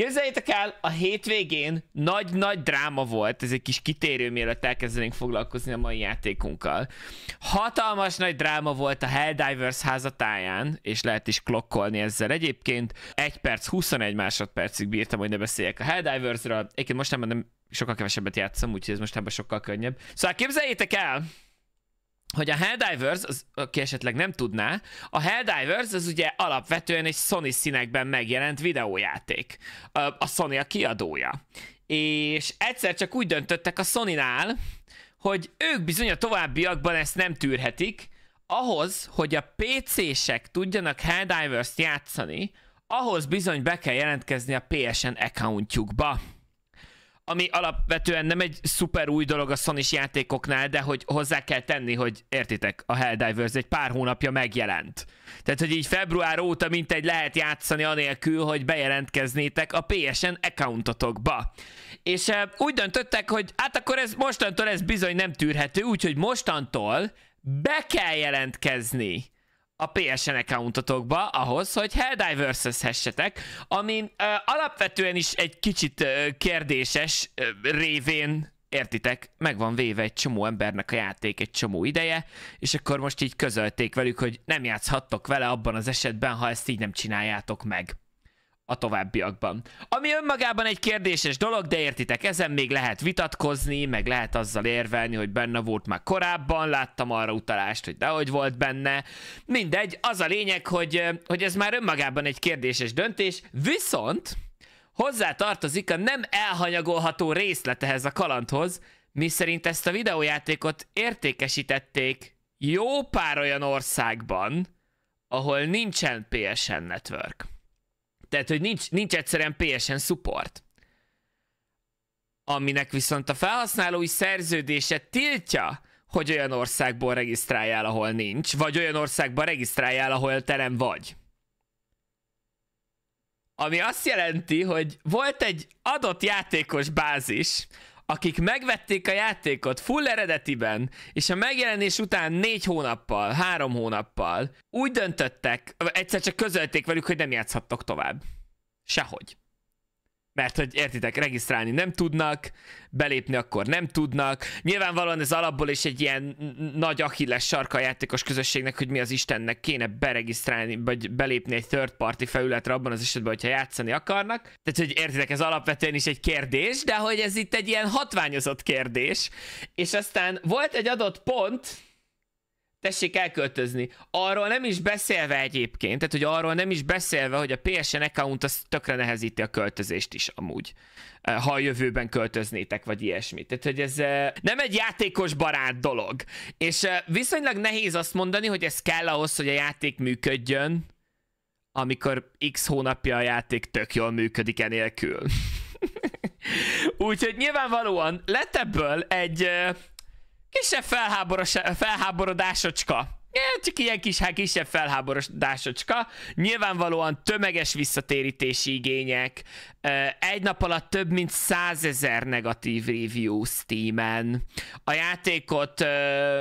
Képzeljétek el, a hétvégén nagy-nagy dráma volt, ez egy kis kitérő, mielőtt elkezdenénk foglalkozni a mai játékunkkal. Hatalmas nagy dráma volt a Helldivers házatáján, és lehet is klokkolni ezzel. Egyébként 1 perc, 21 másodpercig bírtam, hogy ne beszéljek a Helldiversről. Egyébként most nem sokkal kevesebbet játszom, úgyhogy ez most ebben sokkal könnyebb. Szóval képzeljétek el, hogy a Helldivers, az, aki esetleg nem tudná, a Helldivers az ugye alapvetően egy Sony színekben megjelent videójáték. A Sony a kiadója. És egyszer csak úgy döntöttek a Sony-nál, hogy ők bizony a továbbiakban ezt nem tűrhetik, ahhoz, hogy a PC-sek tudjanak Helldivers-t játszani, ahhoz bizony be kell jelentkezni a PSN accountjukba ami alapvetően nem egy szuper új dolog a sony játékoknál, de hogy hozzá kell tenni, hogy értitek, a Helldivers egy pár hónapja megjelent. Tehát, hogy így február óta mintegy lehet játszani anélkül, hogy bejelentkeznétek a PSN accountotokba. És uh, úgy döntöttek, hogy hát akkor ez mostantól ez bizony nem tűrhető, úgyhogy mostantól be kell jelentkezni a PSN accountotokba ahhoz, hogy Helldivers-hessetek, ami uh, alapvetően is egy kicsit uh, kérdéses uh, révén értitek, meg van véve egy csomó embernek a játék egy csomó ideje, és akkor most így közölték velük, hogy nem játszhattok vele abban az esetben, ha ezt így nem csináljátok meg a továbbiakban. Ami önmagában egy kérdéses dolog, de értitek, ezen még lehet vitatkozni, meg lehet azzal érvelni, hogy benne volt már korábban, láttam arra utalást, hogy dehogy volt benne. Mindegy, az a lényeg, hogy, hogy ez már önmagában egy kérdéses döntés, viszont hozzá tartozik a nem elhanyagolható részlet ehhez a kalandhoz, mi szerint ezt a videójátékot értékesítették jó pár olyan országban, ahol nincsen PSN Network. Tehát, hogy nincs, nincs egyszerűen PSN support. Aminek viszont a felhasználói szerződése tiltja, hogy olyan országból regisztráljál, ahol nincs, vagy olyan országban regisztráljál, ahol te nem vagy. Ami azt jelenti, hogy volt egy adott játékos bázis, akik megvették a játékot full eredetiben, és a megjelenés után négy hónappal, három hónappal úgy döntöttek, egyszer csak közölték velük, hogy nem játszhattok tovább. Sehogy mert hogy értitek, regisztrálni nem tudnak, belépni akkor nem tudnak. Nyilvánvalóan ez alapból is egy ilyen nagy achilles sarka a játékos közösségnek, hogy mi az Istennek kéne beregisztrálni, vagy belépni egy third party felületre abban az esetben, hogyha játszani akarnak. Tehát, hogy értitek, ez alapvetően is egy kérdés, de hogy ez itt egy ilyen hatványozott kérdés. És aztán volt egy adott pont, tessék elköltözni. Arról nem is beszélve egyébként, tehát hogy arról nem is beszélve, hogy a PSN account az tökre nehezíti a költözést is amúgy, eh, ha a jövőben költöznétek, vagy ilyesmit. Tehát, hogy ez eh, nem egy játékos barát dolog. És eh, viszonylag nehéz azt mondani, hogy ez kell ahhoz, hogy a játék működjön, amikor x hónapja a játék tök jól működik enélkül. Úgyhogy nyilvánvalóan lett ebből egy kisebb felháborodásocska. Ja, csak ilyen kis, hát kisebb felháborodásocska. Nyilvánvalóan tömeges visszatérítési igények. Egy nap alatt több mint százezer negatív review Steam-en. A játékot,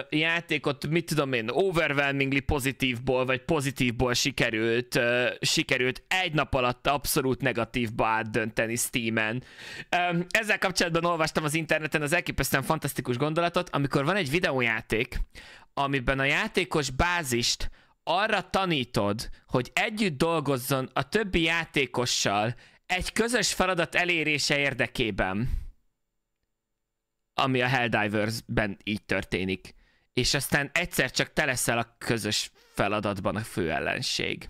játékot, mit tudom én, overwhelmingly pozitívból, vagy pozitívból sikerült, sikerült egy nap alatt abszolút negatívba átdönteni Steam-en. Ezzel kapcsolatban olvastam az interneten az elképesztően fantasztikus gondolatot, amikor van egy videójáték, amiben a játékos bázist arra tanítod, hogy együtt dolgozzon a többi játékossal egy közös feladat elérése érdekében, ami a Helldivers-ben így történik. És aztán egyszer csak te leszel a közös feladatban a fő ellenség.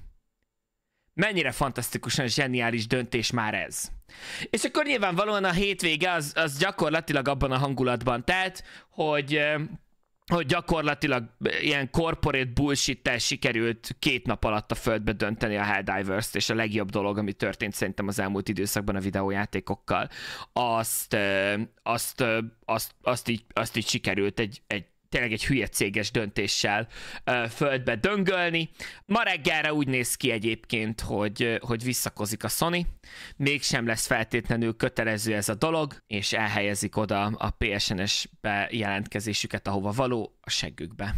Mennyire fantasztikusan zseniális döntés már ez. És akkor nyilvánvalóan a hétvége az, az gyakorlatilag abban a hangulatban telt, hogy hogy gyakorlatilag ilyen corporate bullshit sikerült két nap alatt a földbe dönteni a Helldivers-t, és a legjobb dolog, ami történt szerintem az elmúlt időszakban a videójátékokkal, azt, azt, azt, azt, így, azt így sikerült egy, egy tényleg egy hülye céges döntéssel ö, földbe döngölni. Ma reggelre úgy néz ki egyébként, hogy, hogy visszakozik a Sony, mégsem lesz feltétlenül kötelező ez a dolog, és elhelyezik oda a PSN-es bejelentkezésüket, ahova való, a seggükbe.